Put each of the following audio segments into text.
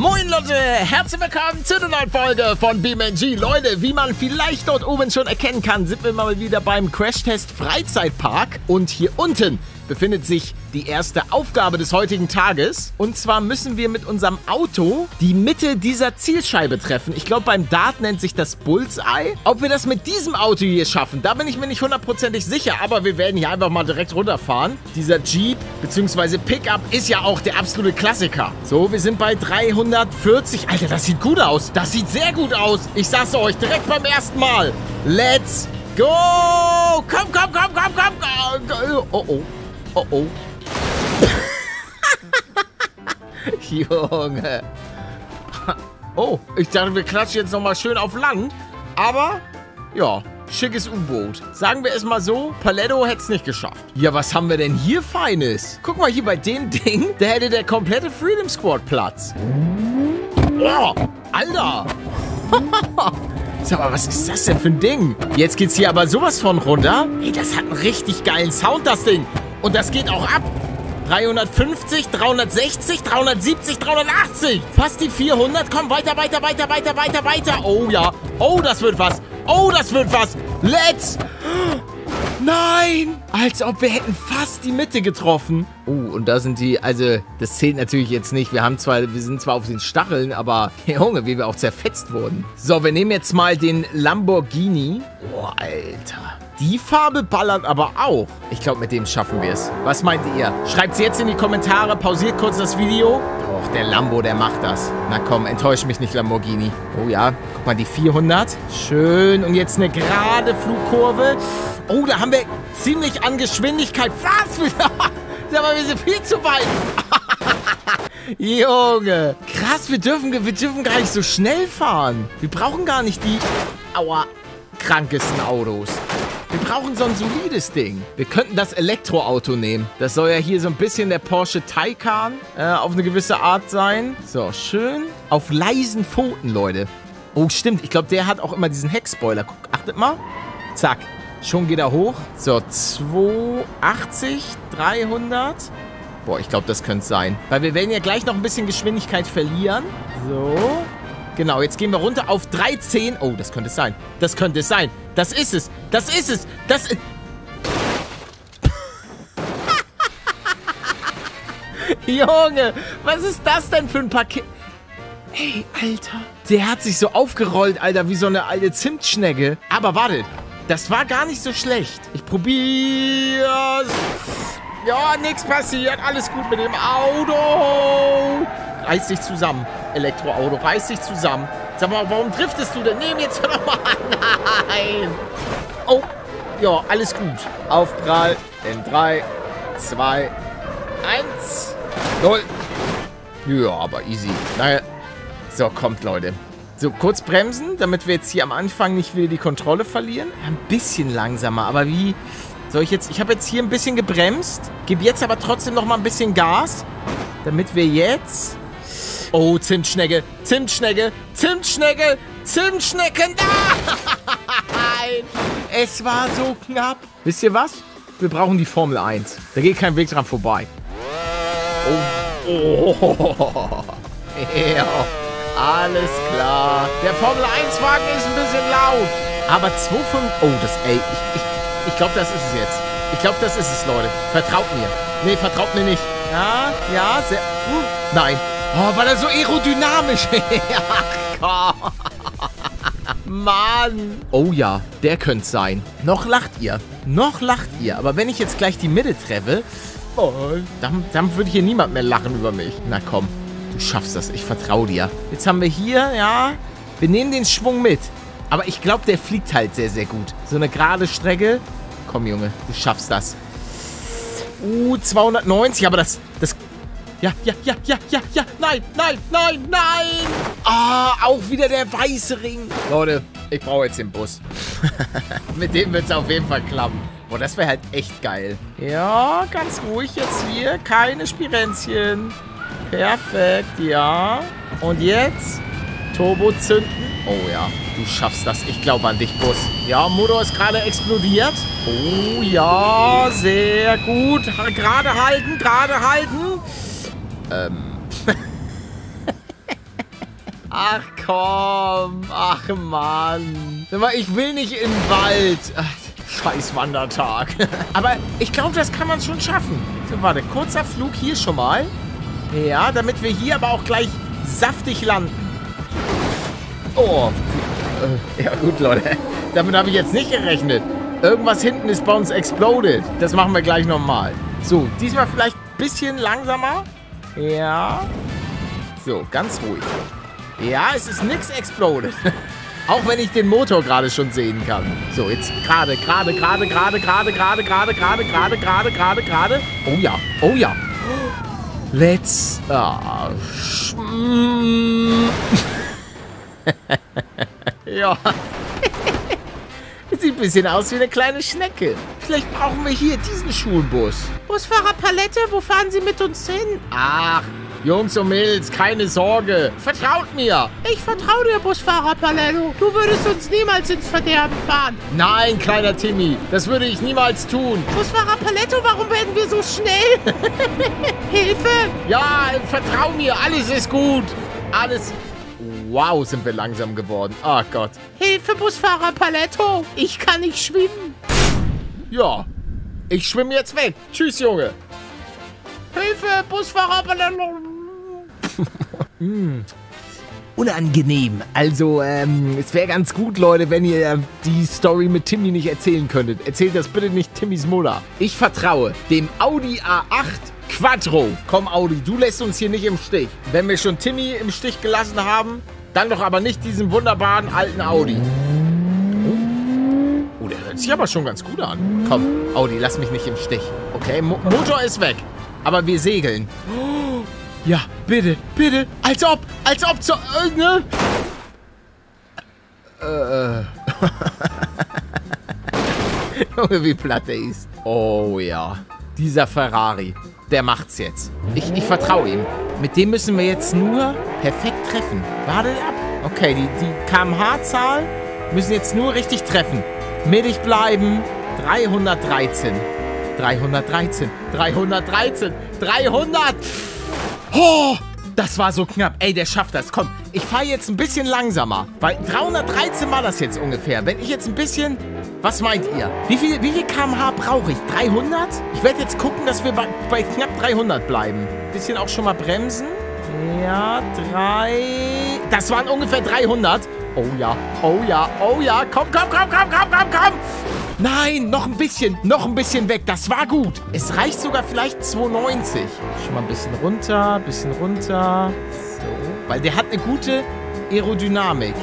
Moin Leute, herzlich willkommen zu einer neuen Folge von BeamNG. Leute, wie man vielleicht dort oben schon erkennen kann, sind wir mal wieder beim Crashtest Freizeitpark. Und hier unten befindet sich die erste Aufgabe des heutigen Tages. Und zwar müssen wir mit unserem Auto die Mitte dieser Zielscheibe treffen. Ich glaube, beim Dart nennt sich das Bullseye. Ob wir das mit diesem Auto hier schaffen, da bin ich mir nicht hundertprozentig sicher. Aber wir werden hier einfach mal direkt runterfahren. Dieser Jeep bzw. Pickup ist ja auch der absolute Klassiker. So, wir sind bei 340. Alter, das sieht gut aus. Das sieht sehr gut aus. Ich sag's euch direkt beim ersten Mal. Let's go! Komm, komm, komm, komm, komm. Oh, oh. Oh, oh. Junge. Oh, ich dachte, wir klatschen jetzt nochmal schön auf Land. Aber, ja, schickes U-Boot. Sagen wir es mal so, Paletto hätte es nicht geschafft. Ja, was haben wir denn hier Feines? Guck mal, hier bei dem Ding, da hätte der komplette Freedom Squad Platz. Oh, Alter. Sag mal, was ist das denn für ein Ding? Jetzt geht's hier aber sowas von runter. Ey, das hat einen richtig geilen Sound, das Ding. Und das geht auch ab. 350, 360, 370, 380. Fast die 400. Komm, weiter, weiter, weiter, weiter, weiter, weiter. Oh ja. Oh, das wird was. Oh, das wird was. Let's. Nein! Als ob wir hätten fast die Mitte getroffen. Oh, und da sind die, also, das zählt natürlich jetzt nicht. Wir haben zwar, wir sind zwar auf den Stacheln, aber, Junge, wie wir auch zerfetzt wurden. So, wir nehmen jetzt mal den Lamborghini. Oh, Alter. Die Farbe ballert aber auch. Ich glaube, mit dem schaffen wir es. Was meint ihr? Schreibt es jetzt in die Kommentare, pausiert kurz das Video. Doch, der Lambo, der macht das. Na komm, enttäusch mich nicht, Lamborghini. Oh ja, guck mal, die 400. Schön. Und jetzt eine gerade Flugkurve. Oh, da haben wir ziemlich an Geschwindigkeit. Was? Aber wir sind viel zu weit. Junge. Krass, wir dürfen, wir dürfen gar nicht so schnell fahren. Wir brauchen gar nicht die, aua, krankesten Autos. Wir brauchen so ein solides Ding. Wir könnten das Elektroauto nehmen. Das soll ja hier so ein bisschen der Porsche Taycan äh, auf eine gewisse Art sein. So, schön. Auf leisen Pfoten, Leute. Oh, stimmt. Ich glaube, der hat auch immer diesen Heckspoiler. Guck, achtet mal. Zack. Schon geht er hoch. So, 280, 300. Boah, ich glaube, das könnte sein. Weil wir werden ja gleich noch ein bisschen Geschwindigkeit verlieren. So. Genau, jetzt gehen wir runter auf 13. Oh, das könnte es sein. Das könnte es sein. Das ist es. Das ist es. Das ist... Junge, was ist das denn für ein Paket? Ey, Alter. Der hat sich so aufgerollt, Alter, wie so eine alte Zimtschnecke. Aber wartet, das war gar nicht so schlecht. Ich probier's. Ja, nichts passiert. Alles gut mit dem Auto. Reiß dich zusammen. Elektroauto, reiß dich zusammen. Sag mal, warum driftest du denn? Nehm jetzt doch mal. Nein. Oh, ja, alles gut. Aufprall in 3, 2, 1, 0. Ja, aber easy. Naja. So, kommt, Leute. So, kurz bremsen, damit wir jetzt hier am Anfang nicht wieder die Kontrolle verlieren. Ein bisschen langsamer, aber wie... Soll ich jetzt... Ich habe jetzt hier ein bisschen gebremst. Gebe jetzt aber trotzdem noch mal ein bisschen Gas. Damit wir jetzt Oh, Zimtschnecke, Zimtschnecke, Zimtschnecke, Zimtschnecken. Nein! Es war so knapp. Wisst ihr was? Wir brauchen die Formel 1. Da geht kein Weg dran vorbei. Oh. oh. Ja. Alles klar. Der Formel 1 Wagen ist ein bisschen laut. Aber 2,5... Oh, das... Ey, ich, ich, ich glaube, das ist es jetzt. Ich glaube, das ist es, Leute. Vertraut mir. Nee, vertraut mir nicht. Ja, ja, sehr... Uh, nein. Oh, weil er so aerodynamisch ist. Ach, Mann. Oh ja, der könnte es sein. Noch lacht ihr. Noch lacht ihr. Aber wenn ich jetzt gleich die Mitte treffe, oh, dann, dann würde hier niemand mehr lachen über mich. Na komm, du schaffst das. Ich vertraue dir. Jetzt haben wir hier, ja, wir nehmen den Schwung mit. Aber ich glaube, der fliegt halt sehr, sehr gut. So eine gerade Strecke. Komm, Junge, du schaffst das. Uh, 290, aber das, das ja, ja, ja, ja, ja, ja. Nein, nein, nein, nein. Ah, auch wieder der weiße Ring. Leute, ich brauche jetzt den Bus. Mit dem wird es auf jeden Fall klappen. Boah, das wäre halt echt geil. Ja, ganz ruhig jetzt hier. Keine Spirenzchen. Perfekt, ja. Und jetzt Turbo zünden. Oh ja, du schaffst das. Ich glaube an dich, Bus. Ja, Motor ist gerade explodiert. Oh ja, sehr gut. Gerade halten, gerade halten. Ähm. Ach komm. Ach Mann. Ich will nicht in den Wald. Scheiß Wandertag. Aber ich glaube, das kann man schon schaffen. So, warte. Kurzer Flug hier schon mal. Ja, damit wir hier aber auch gleich saftig landen. Oh. Äh, ja gut, Leute. Damit habe ich jetzt nicht gerechnet. Irgendwas hinten ist bei uns exploded. Das machen wir gleich nochmal. So, diesmal vielleicht ein bisschen langsamer. Ja. So, ganz ruhig. Ja, es ist nichts exploded. Auch wenn ich den Motor gerade schon sehen kann. So, jetzt gerade, gerade, gerade, gerade, gerade, gerade, gerade, gerade, gerade, gerade, gerade, gerade. Oh ja, oh ja. Let's... Ah, ja. Sieht ein bisschen aus wie eine kleine Schnecke. Vielleicht brauchen wir hier diesen Schulbus. Busfahrer Palette, wo fahren Sie mit uns hin? Ach, Jungs und Mädels, keine Sorge. Vertraut mir. Ich vertraue dir, Busfahrer Paletto. Du würdest uns niemals ins Verderben fahren. Nein, kleiner Timmy. Das würde ich niemals tun. Busfahrer Paletto, warum werden wir so schnell? Hilfe. Ja, vertrau mir. Alles ist gut. Alles Wow, sind wir langsam geworden. Oh Gott. Hilfe, Busfahrer Paletto. Ich kann nicht schwimmen. Ja, ich schwimme jetzt weg. Tschüss, Junge. Hilfe, Busfahrer Paletto. hm. Unangenehm. Also, ähm, es wäre ganz gut, Leute, wenn ihr die Story mit Timmy nicht erzählen könntet. Erzählt das bitte nicht Timmys Mutter. Ich vertraue dem Audi A8 Quattro. Komm, Audi, du lässt uns hier nicht im Stich. Wenn wir schon Timmy im Stich gelassen haben, dann doch aber nicht diesen wunderbaren alten Audi. Oh, der hört sich aber schon ganz gut an. Komm, Audi, lass mich nicht im Stich. Okay, Mo Motor ist weg. Aber wir segeln. Oh, ja, bitte, bitte. Als ob, als ob zu... Äh, ne? Äh. Junge, wie platt der ist. Oh ja. Dieser Ferrari der macht's jetzt. Ich, ich vertraue ihm. Mit dem müssen wir jetzt nur perfekt treffen. Wartet ab. Okay, die, die kmh-Zahl müssen jetzt nur richtig treffen. Mittig bleiben. 313. 313. 313. 300. Oh, das war so knapp. Ey, der schafft das. Komm, ich fahre jetzt ein bisschen langsamer. Weil 313 war das jetzt ungefähr. Wenn ich jetzt ein bisschen was meint ihr? Wie viel, wie viel kmh brauche ich? 300? Ich werde jetzt gucken, dass wir bei, bei knapp 300 bleiben. Bisschen auch schon mal bremsen. Ja, drei... Das waren ungefähr 300. Oh ja, oh ja, oh ja. Komm, komm, komm, komm, komm, komm, komm. Nein, noch ein bisschen, noch ein bisschen weg. Das war gut. Es reicht sogar vielleicht 290. Schon mal ein bisschen runter, ein bisschen runter. So, weil der hat eine gute Aerodynamik.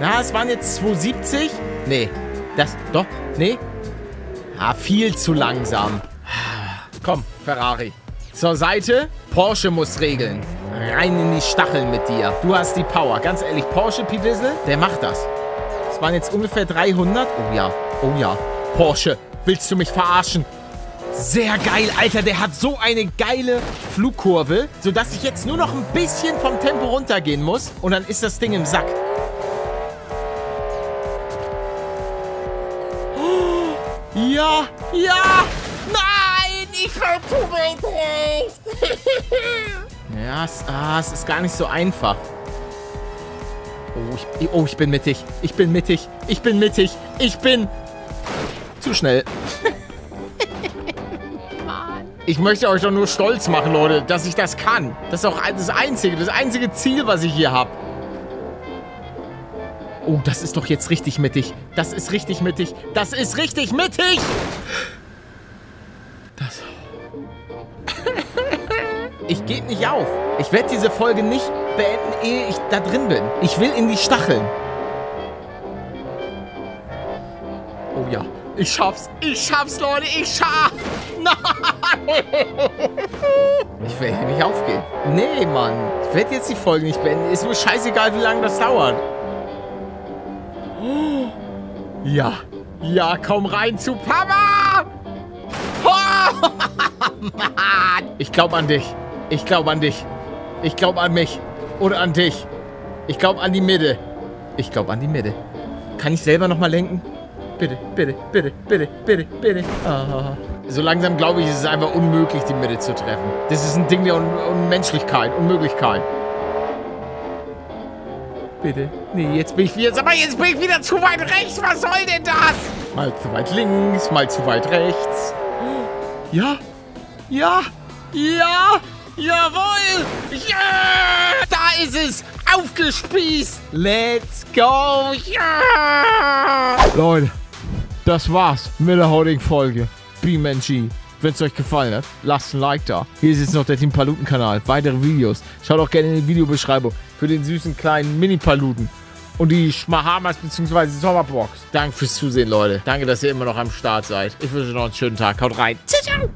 Na, es waren jetzt 270. Nee, das, doch, nee. Ah, viel zu langsam. Komm, Ferrari. Zur Seite. Porsche muss regeln. Rein in die Stacheln mit dir. Du hast die Power. Ganz ehrlich, Porsche Pidissel, der macht das. Das waren jetzt ungefähr 300. Oh ja, oh ja. Porsche, willst du mich verarschen? Sehr geil, Alter. Der hat so eine geile Flugkurve, sodass ich jetzt nur noch ein bisschen vom Tempo runtergehen muss. Und dann ist das Ding im Sack. Ja, ja, nein, ich vertue nicht. ja, es, ah, es ist gar nicht so einfach. Oh ich, oh, ich bin mittig. Ich bin mittig. Ich bin mittig. Ich bin zu schnell. Ich möchte euch doch nur stolz machen, Leute, dass ich das kann. Das ist auch das einzige, das einzige Ziel, was ich hier habe. Oh, das ist doch jetzt richtig mittig. Das ist richtig mittig. Das ist richtig mittig! Das... ich gebe nicht auf. Ich werde diese Folge nicht beenden, ehe ich da drin bin. Ich will in die Stacheln. Oh ja. Ich schaff's. Ich schaff's, Leute. Ich schaff's. Nein. Ich werde hier nicht aufgehen. Nee, Mann. Ich werde jetzt die Folge nicht beenden. Ist mir scheißegal, wie lange das dauert. Ja. Ja, komm rein zu Papa! Oh, Mann! Ich glaube an dich. Ich glaube an dich. Ich glaube an mich. Oder an dich. Ich glaube an die Mitte. Ich glaube an die Mitte. Kann ich selber nochmal lenken? Bitte, bitte, bitte, bitte, bitte, bitte. Ah. So langsam glaube ich, ist es einfach unmöglich, die Mitte zu treffen. Das ist ein Ding der Un Unmenschlichkeit, Unmöglichkeit. Bitte. Nee, jetzt bin ich wieder... Mal, jetzt bin ich wieder zu weit rechts. Was soll denn das? Mal zu weit links, mal zu weit rechts. Ja. Ja. Ja. Jawohl. Ja. Da ist es. Aufgespießt. Let's go. Ja. Leute, das war's mit der heutigen Folge. BeamNG. Wenn es euch gefallen hat, lasst ein Like da. Hier ist jetzt noch der Team Paluten-Kanal. Weitere Videos. Schaut auch gerne in die Videobeschreibung für den süßen kleinen Mini-Paluten. Und die Schmahamas bzw. Sommerbox. Danke fürs Zusehen, Leute. Danke, dass ihr immer noch am Start seid. Ich wünsche euch noch einen schönen Tag. Haut rein. Ciao, ciao.